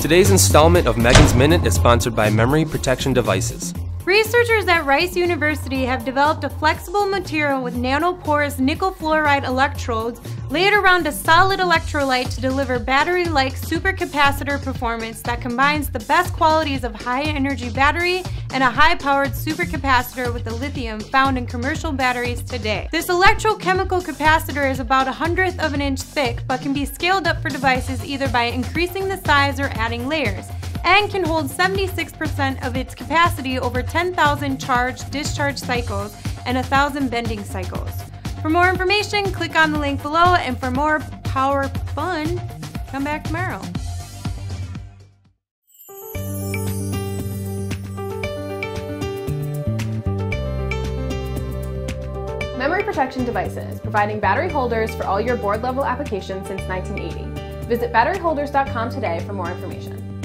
Today's installment of Meaghan's Minute is sponsored by Memory Protection Devices. Researchers at Rice University have developed a flexible material with nanoporous nickel fluoride electrodes laid around a solid electrolyte to deliver battery-like supercapacitor performance that combines the best qualities of high-energy battery and a high-powered supercapacitor with the lithium found in commercial batteries today. This electrochemical capacitor is about a hundredth of an inch thick, but can be scaled up for devices either by increasing the size or adding layers and can hold 76% of its capacity over 10,000 charge-discharge cycles and 1,000 bending cycles. For more information, click on the link below, and for more power fun, come back tomorrow. Memory Protection Devices, providing battery holders for all your board level applications since 1980. Visit batteryholders.com today for more information.